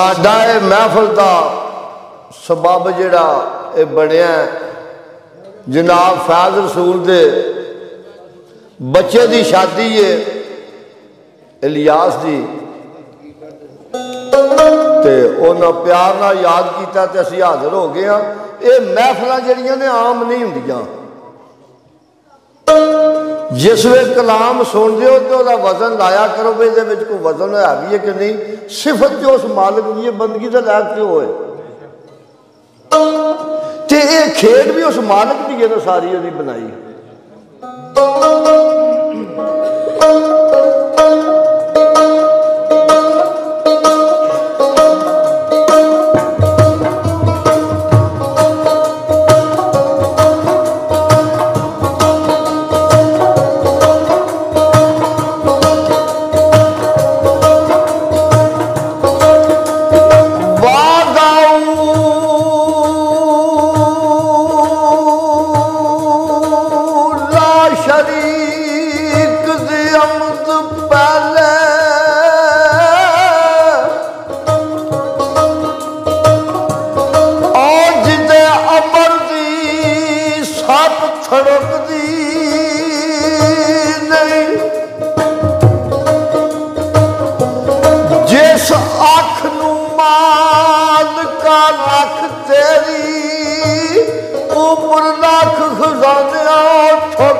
ਸਾਡਾ ਇਹ ਮਹਿਫਲ ਦਾ ਸਬਬ ਜਿਹੜਾ ਇਹ ਬਣਿਆ ਜਨਾਬ ਫੈਜ਼ ਰਸੂਲ ਦੇ ਬੱਚੇ ਦੀ ਸ਼ਾਦੀ ਏ, ਇਲਿਆਸ ਦੀ। ਤੇ ਉਹਨਾਂ ਪਿਆਰ ਨਾਲ ਯਾਦ ਕੀਤਾ ਤੇ ਅਸੀਂ ਹਾਜ਼ਰ ਹੋ ਗਏ ਆ ਇਹ ਮਹਿਫਲਾਂ ਜਿਹੜੀਆਂ ਨੇ ਆਮ ਨਹੀਂ ਹੁੰਦੀਆਂ ਜਿਸ ਵੇ ਕਲਾਮ ਸੁਣਦੇ ਹੋ ਤੇ ਉਹਦਾ ਵਜ਼ਨ ਲਾਇਆ ਕਰੋ ਵੀ ਇਹਦੇ ਵਿੱਚ ਕੋਈ ਵਜ਼ਨ ਹੈ ਵੀ ਹੈ ਕਿ ਨਹੀਂ ਸਿਫਤ ਜੋ ਉਸ ਮਾਲਕ ਦੀ ਹੈ ਬੰਦਗੀ ਦਾ ਲਾਇਕ ਤੇ ਹੋਏ ਤੇ ਇਹ ਖੇਡ ਵੀ ਉਸ ਮਾਲਕ ਦੀ ਹੈ ਸਾਰੀ ਉਹਦੀ ਬਣਾਈ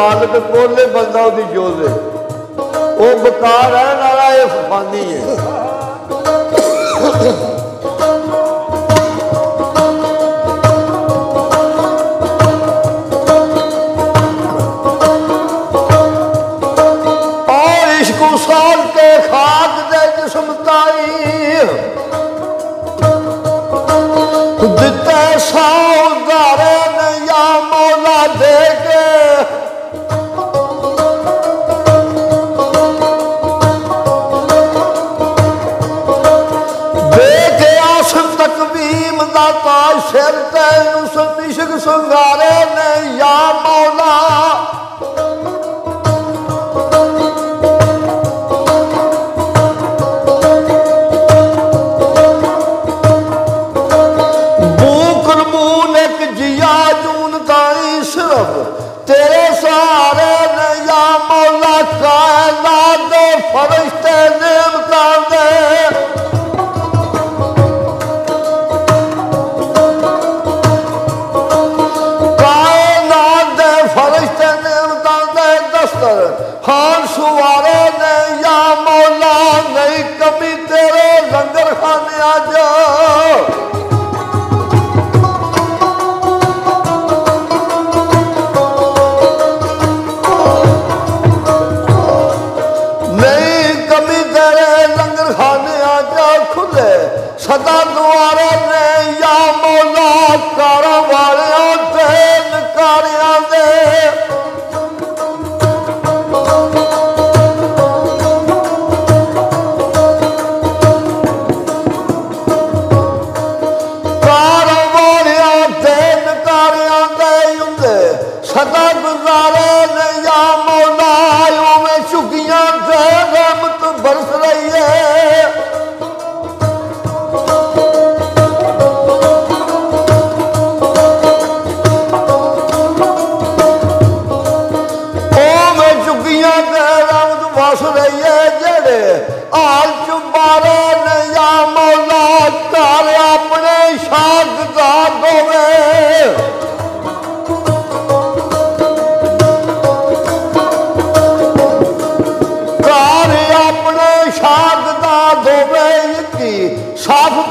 ਮਾਲਕ ਕੋਲੇ ਬੰਦਾ ਉਹਦੀ ਜੋze ਉਹ ਬਕਾਰ ਹੈ ਨਾਲਾ ਇਹ ਫਾਨੀ ਹੈ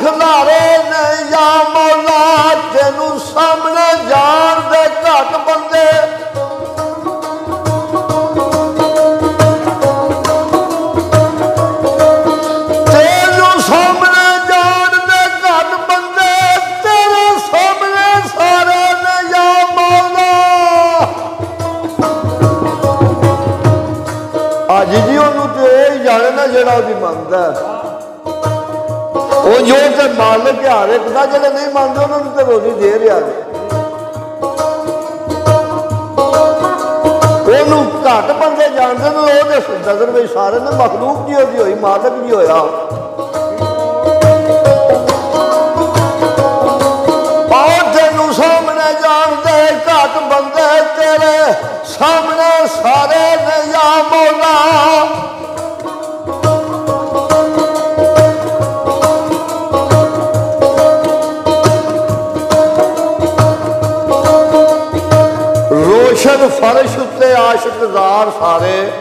ਖਲਾਰੇ ਨੇ ਯਾ ਮੌਲਾ ਤੈਨੂੰ ਸਾਹਮਣੇ ਉਹ ਜੋ ਤੇ ਮਾਲਕ ਹੈ ਹਰ ਇੱਕ ਦਾ ਜਿਹੜੇ ਨਹੀਂ ਮੰਨਦੇ, ਉਹਨਾਂ ਨੂੰ ਤੇ ਰੋਜ਼ੀ ਦੇ ਰਿਹਾ ਹੈ ਉਹਨੂੰ ਘੱਟ ਬੰਦੇ ਜਾਣਦੇ ਨੇ ਉਹਦੇ ਨਜ਼ਰ ਵਿੱਚ ਸਾਰੇ ਨੇ ਮਖਲੂਕ ਜੀ ਉਹਦੀ ਹੋਈ, ਮਾਲਕ ਜੀ ਹੋਇਆ। ਆਹ ਸਾਹਮਣੇ ਜਾਣਦੇ, ਘੱਟ ਬੰਦੇ ਤੇਰੇ ਸਾਹਮਣੇ ਸਾਰੇ ਫਰਸ਼ ਉੱਤੇ ਆਸ਼ਿਕਜ਼ਾਰ ਸਾਰੇ।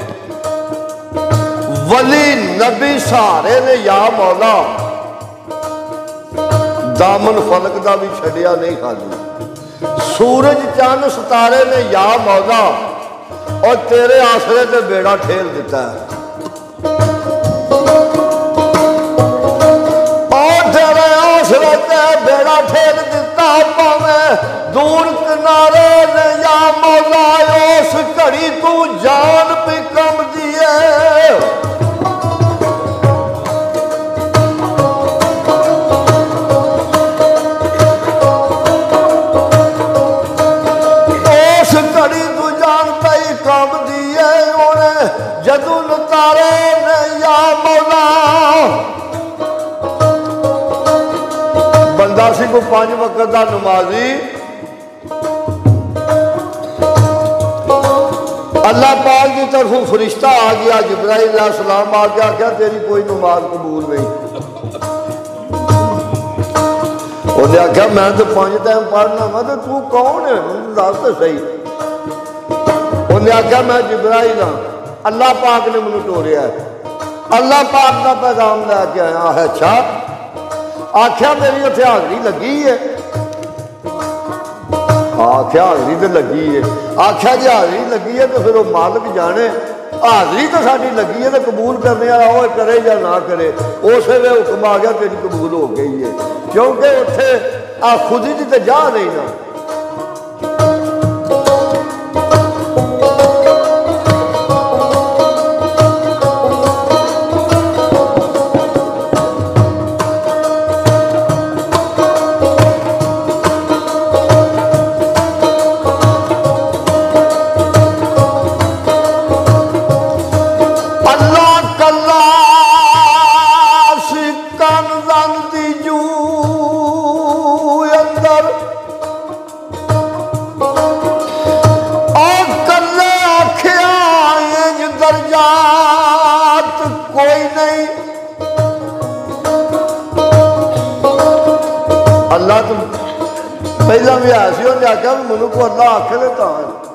ਵਲੀ ਨਬੀ ਸਾਰੇ ਨੇ ਯਾ ਮੌਲਾ। ਦਾਮਨ ਫਲਕ ਦਾ ਵੀ ਛੱਡਿਆ ਨਹੀਂ ਖਾਲੀ। ਸੂਰਜ ਚੰਨ ਸਿਤਾਰੇ ਨੇ ਯਾ ਮੌਲਾ। ਔਰ ਤੇਰੇ ਆਸਰੇ ਤੇ ਬੇੜਾ ਠੇਲ ਦਿੱਤਾ। ਔਰ ਤੇਰੇ ਆਸਰੇ ਤੇ ਬੇੜਾ ਠੇਲ ਦਿੱਤਾ ਭਾਵੇਂ ਦੂਰ ਕਿਨਾਰੇ ਜਾਨ ਵੀ ਕੰਬਦੀ ਏ ਉਸ ਘੜੀ ਤੂੰ ਜਾਣ ਪਈ ਕੰਬਦੀ ਏ ਉਹਨੇ ਜਦੋਂ ਨਤਾਰੇ ਨੇ ਯਾ ਮੌਲਾ। ਬੰਦਾ ਸਿੰਘ ਪੰਜ ਵਕਤ ਦਾ ਨਮਾਜ਼ੀ। ਅੱਲਾਹ ਪਾਕ ਦੀ ਤਰਫੋਂ ਫਰਿਸ਼ਤਾ ਆ ਗਿਆ ਜਿਬਰਾਈਲ ਅਲੈਹ ਸਲਾਮ ਆ ਗਿਆ ਆਖਿਆ ਤੇਰੀ ਕੋਈ ਨਮਾਜ਼ ਕਬੂਲ ਨਹੀਂ ਉਹਨੇ ਆਖਿਆ ਮੈਂ ਤਾਂ ਪੰਜ ਟਾਈਮ ਪੜ੍ਹਨਾ ਵਾ ਤੇ ਤੂੰ ਕੌਣ ਹੈ ਮੈਨੂੰ ਦੱਸ ਤਾਂ ਸਹੀ ਉਹਨੇ ਆਖਿਆ ਮੈਂ ਜਿਬਰਾਈਲ ਹਾਂ ਅੱਲਾਹ ਪਾਕ ਨੇ ਮੈਨੂੰ ਟੋਰਿਆ ਹੈ। ਅੱਲਾਹ ਪਾਕ ਦਾ ਪੈਗਾਮ ਲੈ ਕੇ ਆਇਆ ਹੈ ਅੱਛਾ ਆਖਿਆ ਮੇਰੀ ਉੱਥੇ ਹਾਜ਼ਰੀ ਲੱਗੀ ਹੈ ਆਖਿਆ ਹਾਜ਼ਰੀ ਤੇ ਲੱਗੀ ਹੈ ਆਖਿਆ ਜੇ ਹਾਜ਼ਰੀ ਲੱਗੀ ਹੈ ਤੇ ਫਿਰ ਉਹ ਮਾਲਕ ਜਾਣੇ। ਹਾਜ਼ਰੀ ਤਾਂ ਸਾਡੀ ਲੱਗੀ ਹੈ ਤੇ ਕਬੂਲ ਕਰਨੇ ਵਾਲਾ ਉਹ ਕਰੇ ਜਾਂ ਨਾ ਕਰੇ। ਉਸੇ ਵੇ ਹੁਕਮ ਆ ਗਿਆ ਤੇਰੀ ਕਬੂਲ ਹੋ ਗਈ ਹੈ ਕਿਉਂਕਿ ਉੱਥੇ ਆ ਖੁਦੀ ਦੀ ਤੇ ਜਾ ਨਹੀਂ ਨਾ। ਪਹਿਲਾਂ ਵੀ ਆਇਆ ਸੀ ਉਹਨੇ ਆਖਿਆ ਵੀ ਮੈਨੂੰ ਕੋ ਅੱਲਾ ਆਖੇ ਤਾਂ ਹੈ।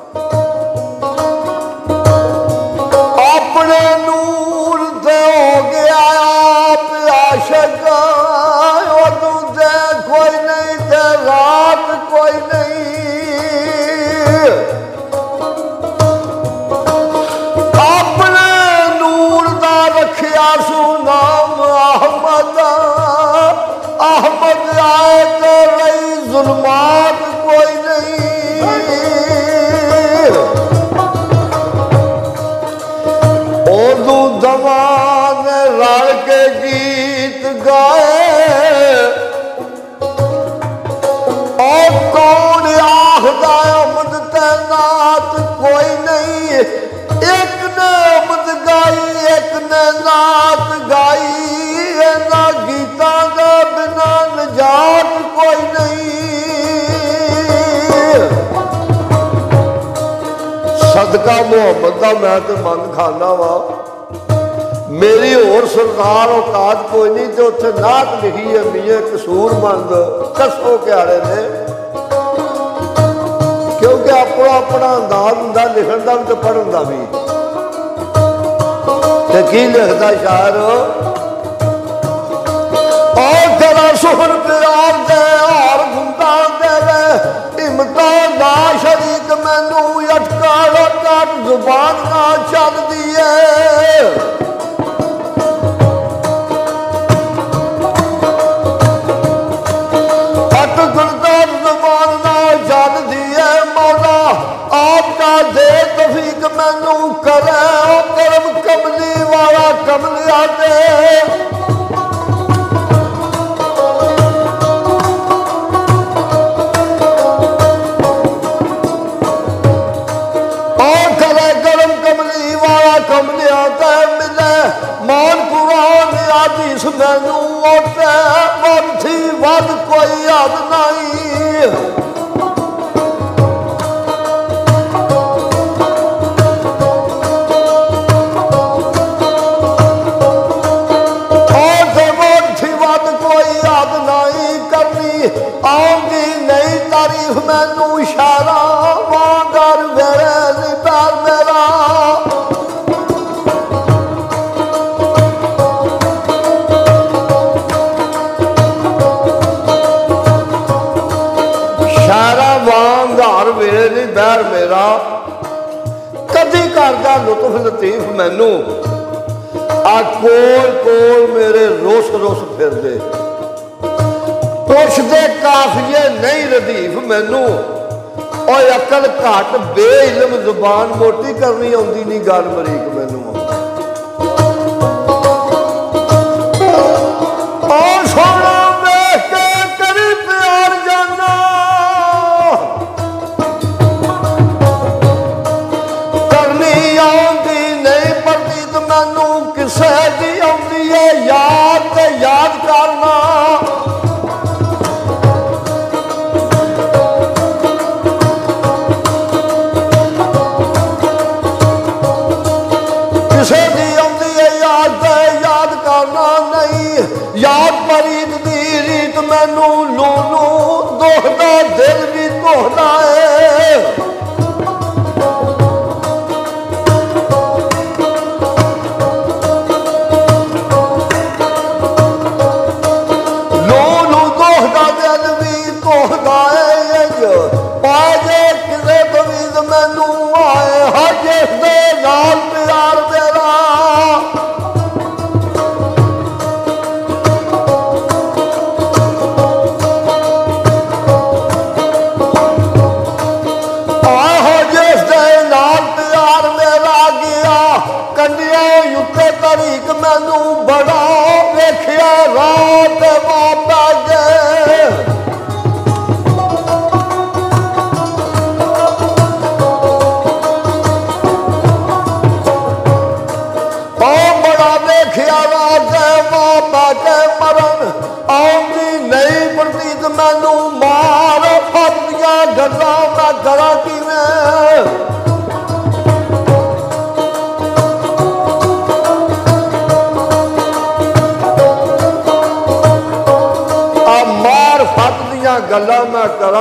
ਉਹ ਕੌਣ ਆਖਦਾ ਅਮਦ ਤੇ ਕੋਈ ਨਹੀਂ। ਇੱਕ ਨੇ ਅਮਦ ਗਾਈ, ਇੱਕ ਨੇ ਨਾਤ ਗਾਈ। ਇਹਨਾਂ ਗੀਤਾਂ ਦਾ ਬਿਨਾ ਨਜਾਤ ਕੋਈ ਨਹੀਂ। ਸਦਕਾ ਮੁਹੱਮਦ ਦਾ ਮੈਂ ਤੇ ਮਨ ਖਾਨਾ ਵਾ। ਮੇਰੀ ਹੋਰ ਸਰਦਾਰ ਔਕਾਤ ਕੋਈ ਨਹੀਂ ਤੇ ਉੱਥੇ ਨਾਤ ਲਿਖੀ ਹੈ, ਮੀਆਂ ਕਸੂਰਮੰਦ ਕਸੋ ਕਿਹਾੜੇ ਨੇ ਕਿਉਂਕਿ ਆਪਣਾ ਆਪਣਾ ਅੰਦਾਜ਼ ਹੁੰਦਾ, ਲਿਖਣ ਦਾ ਵੀ ਤੇ ਪੜਨ ਦਾ ਵੀ। ਤੇ ਕੀ ਲਿਖਦਾ ਸ਼ਾਇਰ? ਔਰ ਤੇਰਾ ਸੁਹਣ ਪਿਆਰ ਦੇ ਔਰ ਗੁੰਦਾ ਦੇਵੇ ਇਮਤਾਨ ਦਾ ਸ਼ਰੀਕ ਮੈਨੂੰ ਅਟਕਾ ਰੋਕਾ ਜ਼ੁਬਾਨ ਨਾ ਛੱਡਦੀ ਏ। ਕੁਰਾਨ ਮੈਨੂੰ ਉੱਤੇ ਬੰਥੀ ਵੱਧ ਕੋਈ ਹੱਦ ਨਹੀਂ। ਕਦੀ ਲੁਤਫ ਲਤੀਫ ਮੈਨੂੰ। ਆ ਕੋਲ ਕੋਲ ਮੇਰੇ ਰੋਸ ਰੋਸ ਫਿਰਦੇ। ਪੁੱਛਦੇ ਕਾਫੀਏ ਨਹੀਂ ਰਦੀਫ ਮੈਨੂੰ। ਓਏ ਅਕਲ ਘੱਟ, ਬੇਇਲਮ ਜ਼ੁਬਾਨ ਮੋਟੀ ਕਰਨੀ ਆਉਂਦੀ ਨਹੀਂ ਗੱਲ, ਮਰੀਕ ਦਿਲ ਵੀ ਧੋਦਾ ਏ।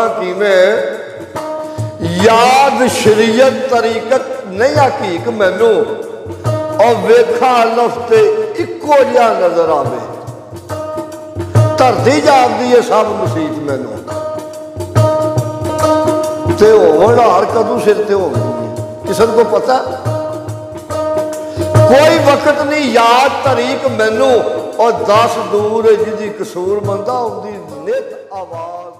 ਕਿਵੇਂ? ਯਾਦ ਸ਼ਰੀਅਤ ਤਰੀਕਤ ਨਹੀਂ ਹਕੀਕ ਮੈਨੂੰ। ਉਹ ਵੇਖਾ ਲਫਤੇ ਇੱਕੋ ਜਿਹਾ ਨਜ਼ਰ ਆਵੇ। ਧਰਤੀ ਜਾਪਦੀ ਏ ਸਭ ਮੁਸੀਬਤ ਮੈਨੂੰ। ਤੇ ਹੋਣ ਹਾਰ ਕਦੋਂ ਸਿਰ ਤੇ ਹੋਊਗੀ ਕਿਸੇ ਨੂੰ ਕੋ ਪਤਾ? ਕੋਈ ਵਕਤ ਨਹੀਂ, ਯਾਦ ਤਰੀਕ ਮੈਨੂੰ। ਉਹ ਦਸ ਦੂਰ ਜਿਹਦੀ ਕਸੂਰ ਬੰਦਾ ਆਉਂਦੀ ਨਿਤ ਆਵਾਜ਼